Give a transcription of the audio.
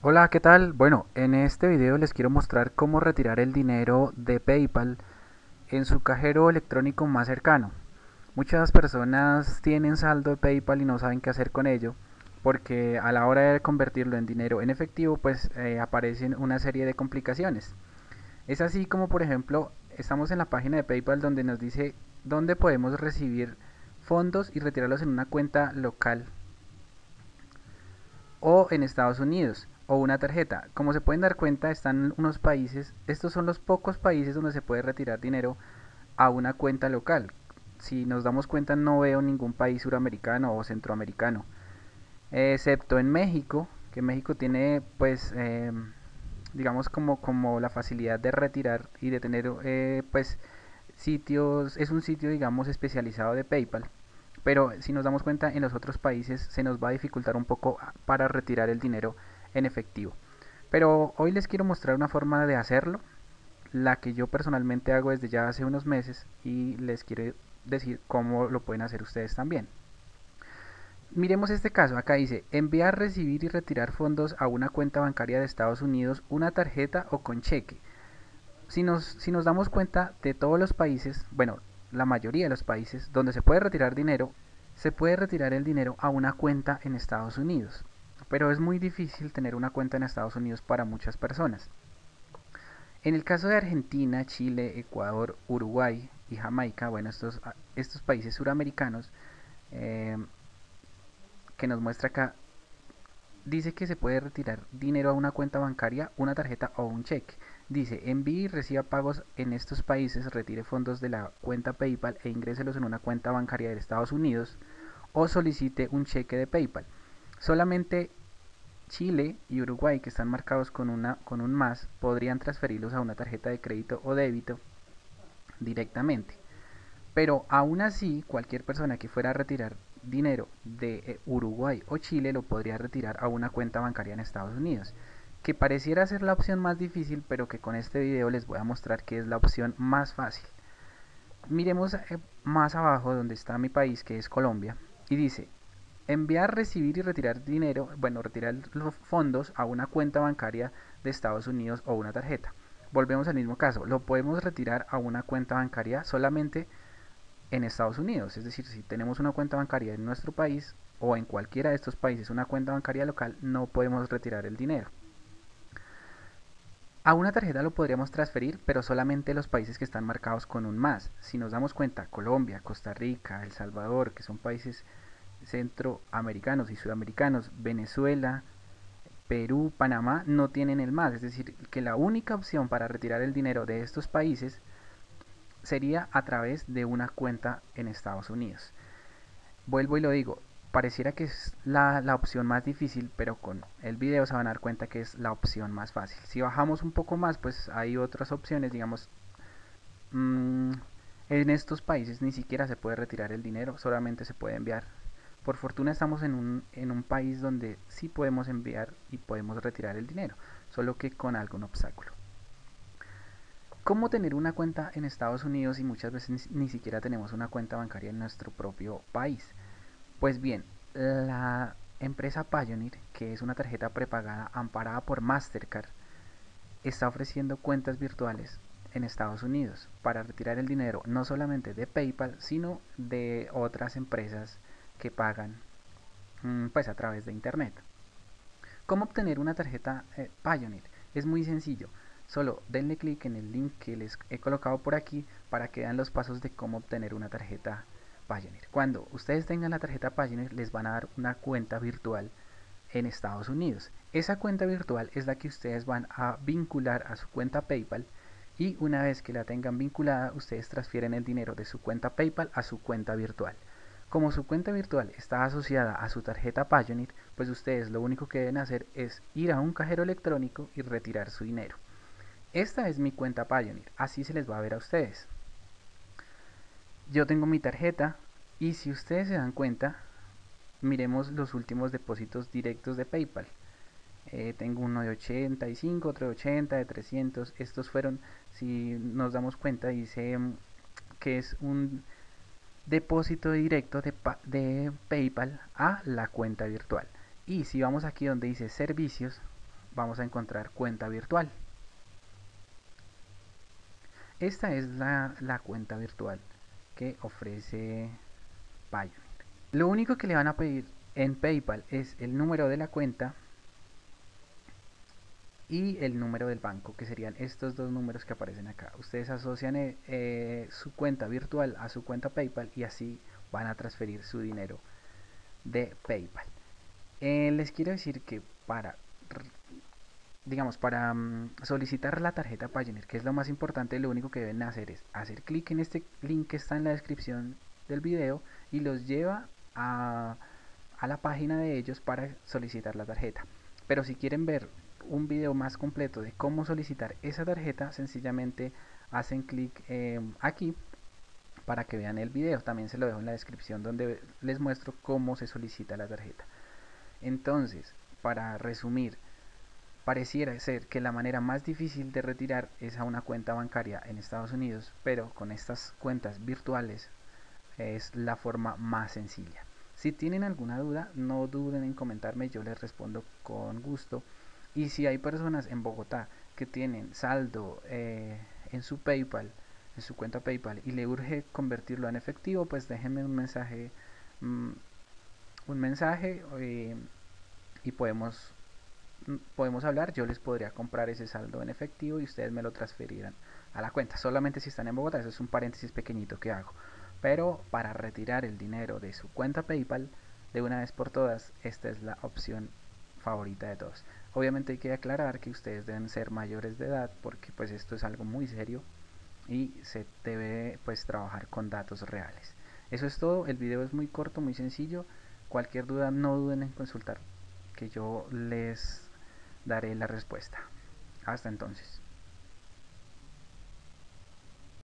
Hola, ¿qué tal? Bueno, en este video les quiero mostrar cómo retirar el dinero de PayPal en su cajero electrónico más cercano. Muchas personas tienen saldo de PayPal y no saben qué hacer con ello porque a la hora de convertirlo en dinero en efectivo pues eh, aparecen una serie de complicaciones. Es así como por ejemplo estamos en la página de PayPal donde nos dice dónde podemos recibir fondos y retirarlos en una cuenta local o en Estados Unidos o una tarjeta. Como se pueden dar cuenta, están unos países, estos son los pocos países donde se puede retirar dinero a una cuenta local. Si nos damos cuenta, no veo ningún país suramericano o centroamericano, excepto en México, que México tiene, pues, eh, digamos, como, como la facilidad de retirar y de tener, eh, pues, sitios, es un sitio, digamos, especializado de PayPal. Pero si nos damos cuenta, en los otros países se nos va a dificultar un poco para retirar el dinero en efectivo. Pero hoy les quiero mostrar una forma de hacerlo, la que yo personalmente hago desde ya hace unos meses y les quiero decir cómo lo pueden hacer ustedes también. Miremos este caso, acá dice enviar, recibir y retirar fondos a una cuenta bancaria de Estados Unidos, una tarjeta o con cheque. Si nos, si nos damos cuenta de todos los países, bueno, la mayoría de los países donde se puede retirar dinero, se puede retirar el dinero a una cuenta en Estados Unidos pero es muy difícil tener una cuenta en Estados Unidos para muchas personas. En el caso de Argentina, Chile, Ecuador, Uruguay y Jamaica, bueno, estos, ah, estos países suramericanos eh, que nos muestra acá, dice que se puede retirar dinero a una cuenta bancaria, una tarjeta o un cheque. Dice, envíe y reciba pagos en estos países, retire fondos de la cuenta PayPal e ingréselos en una cuenta bancaria de Estados Unidos o solicite un cheque de PayPal. Solamente Chile y Uruguay, que están marcados con, una, con un más, podrían transferirlos a una tarjeta de crédito o débito directamente. Pero aún así, cualquier persona que fuera a retirar dinero de eh, Uruguay o Chile lo podría retirar a una cuenta bancaria en Estados Unidos, que pareciera ser la opción más difícil, pero que con este video les voy a mostrar que es la opción más fácil. Miremos eh, más abajo donde está mi país, que es Colombia, y dice, enviar, recibir y retirar dinero, bueno, retirar los fondos a una cuenta bancaria de Estados Unidos o una tarjeta. Volvemos al mismo caso, lo podemos retirar a una cuenta bancaria solamente en Estados Unidos, es decir, si tenemos una cuenta bancaria en nuestro país o en cualquiera de estos países una cuenta bancaria local, no podemos retirar el dinero. A una tarjeta lo podríamos transferir, pero solamente los países que están marcados con un más. Si nos damos cuenta, Colombia, Costa Rica, El Salvador, que son países centroamericanos y sudamericanos, Venezuela, Perú, Panamá, no tienen el MAS. Es decir, que la única opción para retirar el dinero de estos países sería a través de una cuenta en Estados Unidos. Vuelvo y lo digo, pareciera que es la, opción más difícil, pero con el video se van a dar cuenta que es la opción más fácil. Si bajamos un poco más, pues hay otras opciones, digamos, mm, en estos países ni siquiera se puede retirar el dinero, solamente se puede enviar por fortuna estamos en un, en un país donde sí podemos enviar y podemos retirar el dinero, solo que con algún obstáculo. ¿Cómo tener una cuenta en Estados Unidos y muchas veces ni, siquiera tenemos una cuenta bancaria en nuestro propio país? Pues bien, la empresa Pioneer, que es una tarjeta prepagada amparada por Mastercard, está ofreciendo cuentas virtuales en Estados Unidos para retirar el dinero no solamente de PayPal, sino de otras empresas que pagan mm, pues a través de internet. ¿Cómo obtener una tarjeta eh, Pioneer? Es muy sencillo. Solo denle clic en el link que les he colocado por aquí para que vean los pasos de cómo obtener una tarjeta Pioneer. Cuando ustedes tengan la tarjeta Pioneer les van a dar una cuenta virtual en Estados Unidos. Esa cuenta virtual es la que ustedes van a vincular a su cuenta PayPal y una vez que la tengan vinculada ustedes transfieren el dinero de su cuenta PayPal a su cuenta virtual. Como su cuenta virtual está asociada a su tarjeta Payoneer, pues ustedes lo único que deben hacer es ir a un cajero electrónico y retirar su dinero. Esta es mi cuenta Payoneer, así se les va a ver a ustedes. Yo tengo mi tarjeta y si ustedes se dan cuenta, miremos los últimos depósitos directos de PayPal. Eh, tengo uno de 85, otro de 80, de 300. Estos fueron, si nos damos cuenta, dice mm, que es un depósito directo de, de PayPal a la cuenta virtual. Y si vamos aquí donde dice servicios, vamos a encontrar cuenta virtual. Esta es la, la cuenta virtual que ofrece Pioneer. Lo único que le van a pedir en PayPal es el número de la cuenta y el número del banco, que serían estos dos números que aparecen acá. Ustedes asocian eh, eh, su cuenta virtual a su cuenta PayPal y así van a transferir su dinero de PayPal. Eh, les quiero decir que para digamos, para mm, solicitar la tarjeta Payoneer, que es lo más importante, lo único que deben hacer es hacer clic en este link que está en la descripción del video y los lleva a, a la página de ellos para solicitar la tarjeta. Pero si quieren ver un video más completo de cómo solicitar esa tarjeta, sencillamente hacen clic em, aquí para que vean el video. También se lo dejo en la descripción donde les muestro cómo se solicita la tarjeta. Entonces, para resumir, pareciera ser que la manera más difícil de retirar es a una cuenta bancaria en Estados Unidos, pero con estas cuentas virtuales es la forma más sencilla. Si tienen alguna duda, no duden en comentarme, yo les respondo con gusto. Y si hay personas en Bogotá que tienen saldo eh, en su PayPal, en su cuenta PayPal, y le urge convertirlo en efectivo, pues déjenme un mensaje, mm, un mensaje eh, y podemos podemos hablar, yo les podría comprar ese saldo en efectivo y ustedes me lo transferirán a la cuenta. Solamente si están en Bogotá, eso es un paréntesis pequeñito que hago. Pero para retirar el dinero de su cuenta PayPal de una vez por todas, esta es la opción favorita de todos. Obviamente hay que aclarar que ustedes deben ser mayores de edad porque pues esto es algo muy serio y se debe pues trabajar con datos reales. Eso es todo, el video es muy corto, muy sencillo. Cualquier duda no duden en consultar que yo les daré la respuesta. Hasta entonces.